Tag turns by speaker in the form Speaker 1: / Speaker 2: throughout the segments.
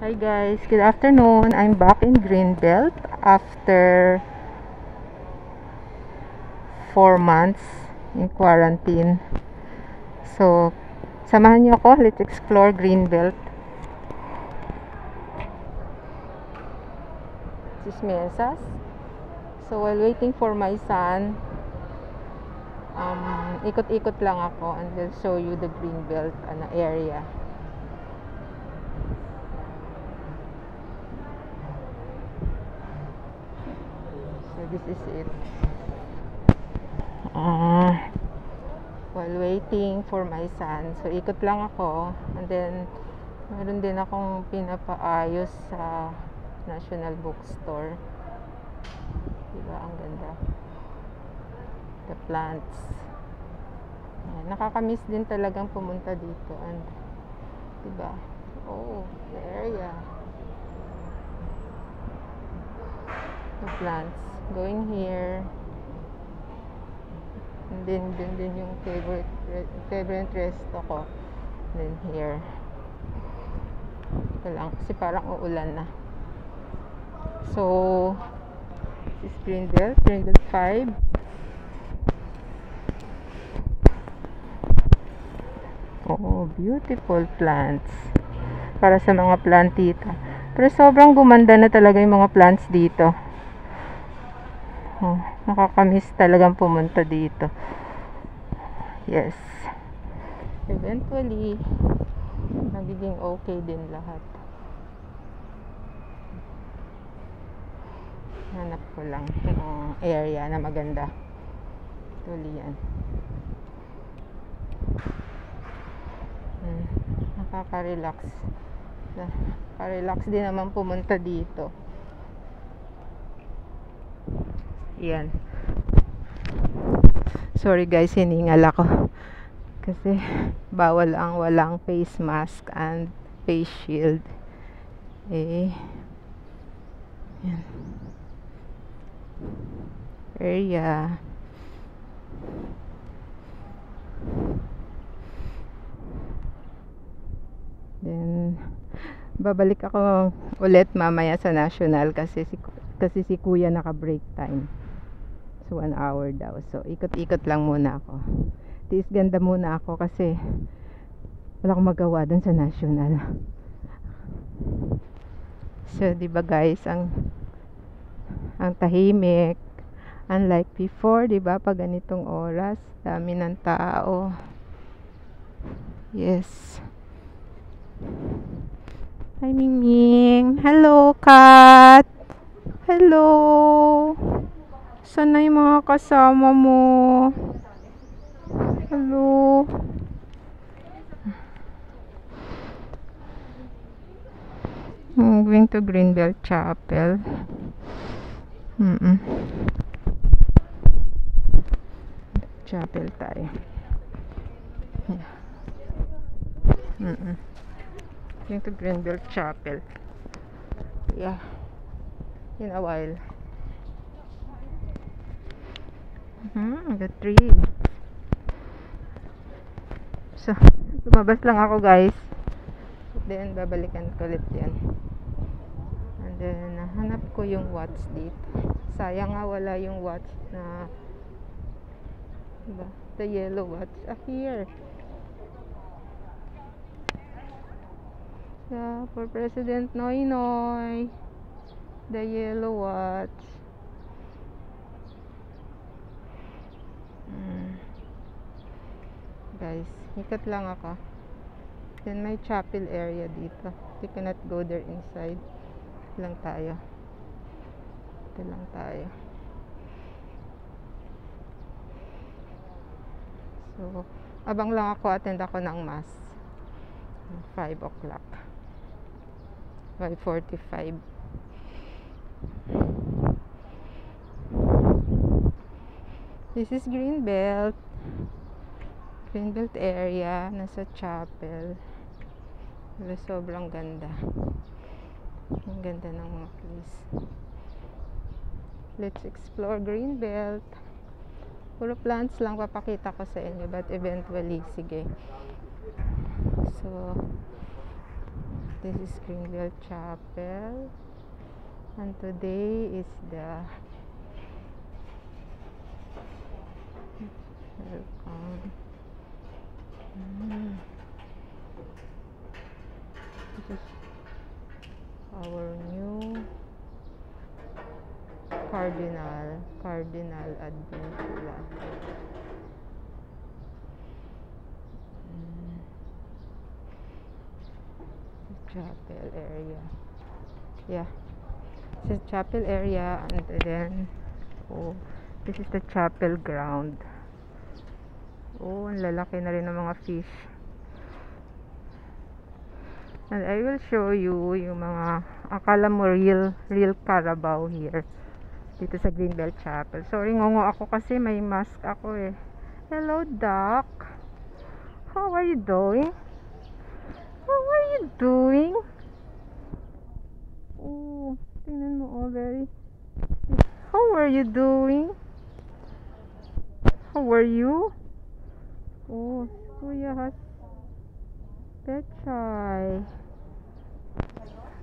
Speaker 1: Hi guys, good afternoon. I'm back in Greenbelt after 4 months in quarantine. So, samahan niyo ako. Let's explore Greenbelt. Chismesas. So, while waiting for my son, um, ikot-ikot lang ako and will show you the Greenbelt ano, area. So this is it. Ah, while waiting for my son. So ikot lang ako and then meron din akong pinapaayos sa National Bookstore. Diba ang ganda. The plants. Ayan, nakakamiss din talagang pumunta dito and diba? Oh, the area. the plants going here. And then dun din yung favorite favorite resto ko. Then here. Ito lang kasi parang uulan na. So this is Greenbelt Greenbelt 5 oh beautiful plants. Para sa mga plantita. Pero sobrang gumanda na talaga yung mga plants dito Oh, nakakamiss talagang pumunta dito. Yes. Eventually, nagiging okay din lahat. Hanap ko lang yung area na maganda. Yan. Hmm, nakaka-relax. Nakaka-relax din naman pumunta dito. Yan. Sorry guys, hiningal ako. Kasi bawal ang walang face mask and face shield. Eh. Yan. Area. Then babalik ako ulit mamaya sa national kasi si kasi si kuya naka break time so one hour daw. So ikot-ikot lang muna ako. Tiis ganda muna ako kasi wala akong magawa dun sa national. So di ba guys ang ang tahimik unlike before di ba? Pag ganitong oras dami ng tao. Yes. Hi Mingming hello cat Hello. Saan na yung mga kasama mo? Hello. I'm going to Greenbelt Chapel. Mm -mm. Chapel tayo. Yeah. Mm -mm. Going to Greenbelt Chapel. Yeah in a while. Hmm, the tree. So, lumabas lang ako guys. Then, babalikan ko ulit yan. And then, nahanap ko yung watch dito. Sayang nga wala yung watch na diba? The yellow watch. Ah, here. Yeah, for President Noy Noy the yellow watch mm. guys ikot lang ako. Then may chapel area dito. You cannot go there inside. Ito lang tayo. Ito lang tayo. So abang lang ako attend ako ng mass. 5 o'clock. 5.45 This is Greenbelt. Greenbelt area. Nasa chapel. Pero sobrang ganda. Ang ganda ng mga place. Let's explore Greenbelt. Puro plants lang papakita ko sa inyo. But eventually, sige. So, This is Greenville Chapel. And today is the This is our new Cardinal Cardinal Adventula. Mm. Chapel area. Yeah. This is chapel area and then oh, this is the chapel ground. Oh, ang lalaki na rin ng mga fish. And I will show you yung mga akala mo real real carabao here dito sa Greenbelt Chapel. Sorry, ngongo ako kasi may mask ako eh. Hello, Doc. How are you doing? How are you doing? Oh, tingnan mo, oh, very... How are you doing? How are you? Oh, kuya has pechay.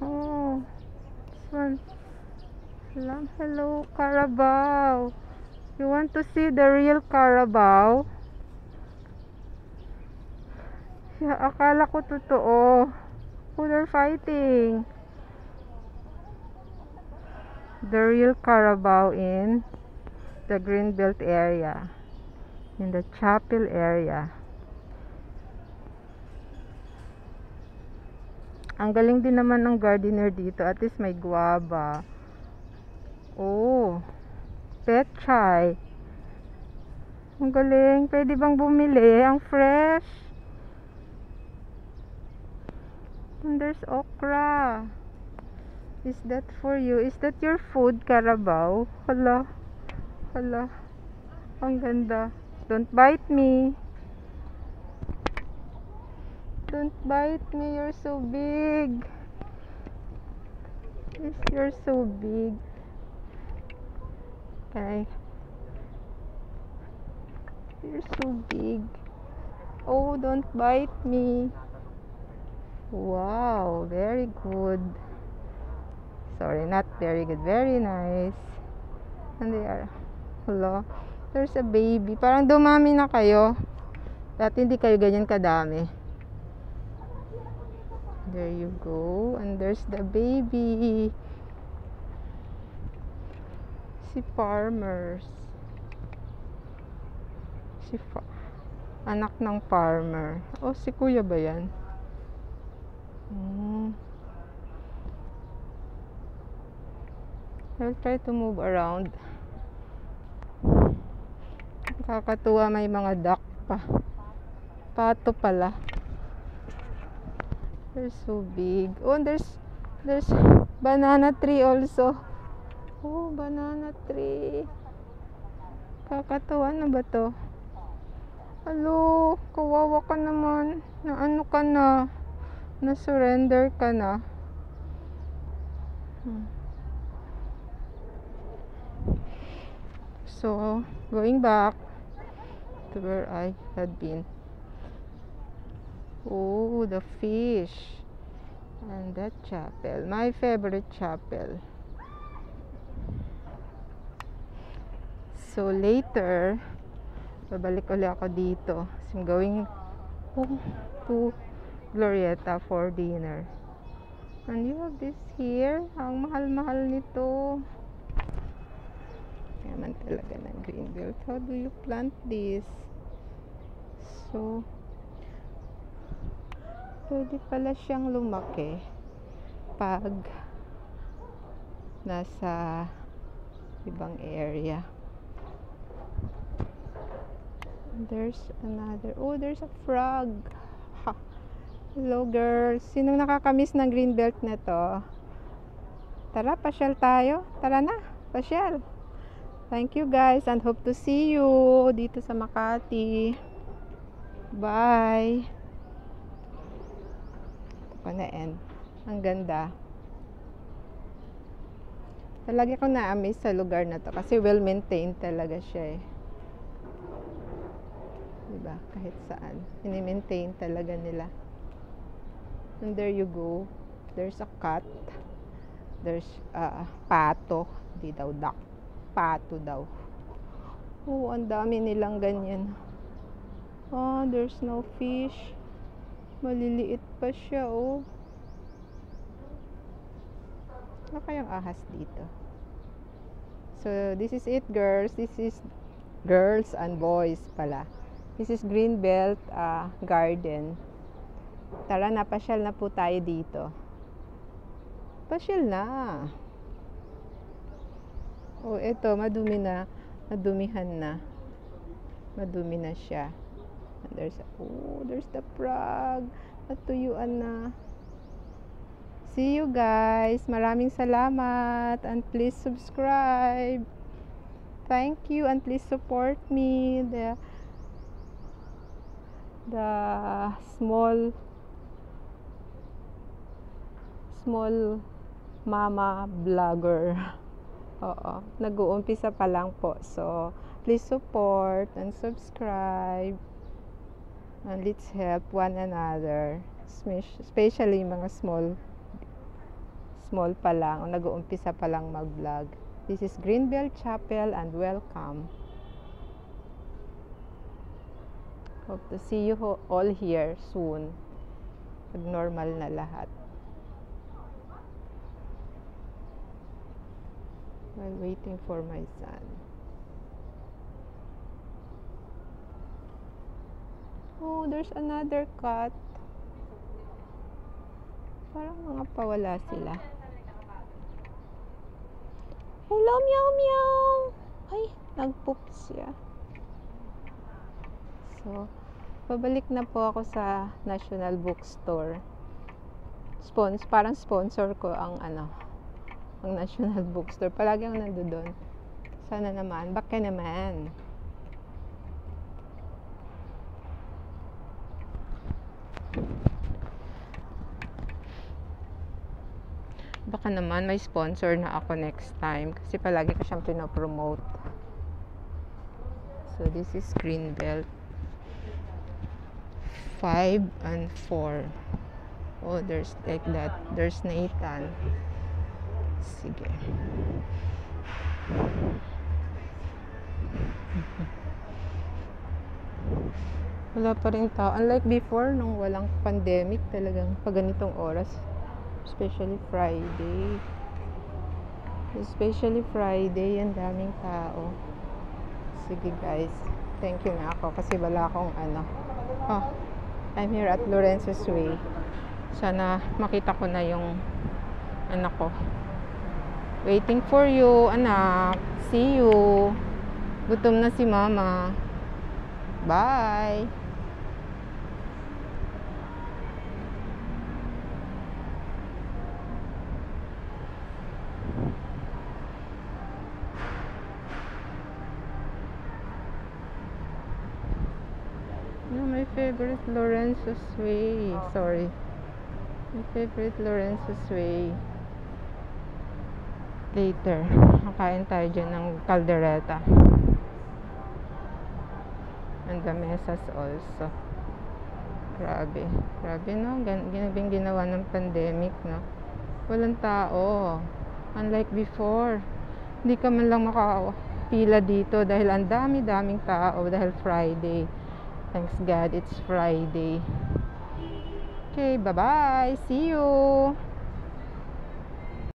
Speaker 1: Oh, this one. Lang, hello, Carabao. You want to see the real Carabao? Yeah, akala ko totoo. Who they're fighting? The real Carabao in the Greenbelt area. In the chapel area. Ang galing din naman ng gardener dito. At least may guava. Oh. Pechay. Ang galing. Pwede bang bumili? Ang fresh. And there's okra. Is that for you? Is that your food, Carabao? Hala. Hala. Ang ganda. Don't bite me. Don't bite me. You're so big. You're so big. Okay. You're so big. Oh, don't bite me. Wow, very good. Sorry, not very good. Very nice. And they are. Hello. There's a baby. Parang dumami na kayo. Dati hindi kayo ganyan kadami. There you go. And there's the baby. Si farmers. Si fa- anak ng farmer. Oh, si kuya ba yan? Hmm. I'll try to move around. Nakakatuwa may mga duck pa. Pato pala. They're so big. Oh, there's there's banana tree also. Oh, banana tree. Kakatuwa na ba to? Hello, kawawa ka naman. Na ano ka na? Na surrender ka na. Hmm. So, going back where I had been. Oh, the fish. And that chapel. My favorite chapel. So, later, babalik ulit ako dito. So, I'm going home to Glorieta for dinner. And you have this here. Ang mahal-mahal nito. Yaman talaga ng Greenbelt. How do you plant this? So, pwede pala siyang lumaki pag nasa ibang area. There's another. Oh, there's a frog. Hello, girls. Sinong nakakamiss ng Greenbelt na to? Tara, pasyal tayo. Tara na, pasyal. Thank you guys and hope to see you dito sa Makati. Bye. Ito ko na end. Ang ganda. Talaga ko na-amaze sa lugar na to kasi well maintained talaga siya eh. Diba? Kahit saan. Ini-maintain talaga nila. And there you go. There's a cat. There's uh, pato. Di daw duck. Pato daw. Oh, ang dami nilang ganyan. Oh, there's no fish. Maliliit pa siya, oh. Ano kayang ahas dito? So, this is it, girls. This is girls and boys pala. This is Greenbelt uh, Garden. Tara na, pasyal na po tayo dito. Pasyal na. Oh, eto, madumi na. Madumihan na. Madumi na siya. There's, oh, there's the frog. Natuyuan na. See you guys. Maraming salamat. And please subscribe. Thank you. And please support me. The, the small small mama vlogger. Oo. Nag-uumpisa pa lang po. So, please support and subscribe. And let's help one another. Especially mga small small pa lang o nag-uumpisa pa lang mag-vlog. This is Greenbelt Chapel and welcome. Hope to see you all here soon. Normal na lahat. While waiting for my son. Oh, there's another cat. Parang mga pawala sila. Hello, meow meow! Ay, nagpoop siya. So, pabalik na po ako sa National Bookstore. Spons, parang sponsor ko ang ano, ang National Bookstore. Palagi ako nandoon. Sana naman, baka naman. Baka naman may sponsor na ako next time kasi palagi ko siyang pinopromote. So this is Greenbelt 5 and 4. Oh, there's like that. There's Nathan. Sige. Wala pa rin tao. Unlike before, nung walang pandemic, talagang pag ganitong oras, especially Friday. Especially Friday, ang daming tao. Sige guys, thank you na ako kasi wala akong ano. Oh, I'm here at Lorenzo's Way. Sana makita ko na yung anak ko. Waiting for you, anak. See you. Gutom na si mama. Bye. No, my favorite Lorenzo's Way. Sorry. My favorite Lorenzo's Way. Later. Makain tayo dyan ng caldereta. And the mesas also. Grabe. Grabe no. Ginabing ginawa ng pandemic no. Walang tao. Unlike before. Hindi ka man lang makapila dito dahil ang dami-daming tao dahil Friday. Thanks God, it's Friday. Okay, bye-bye. See you.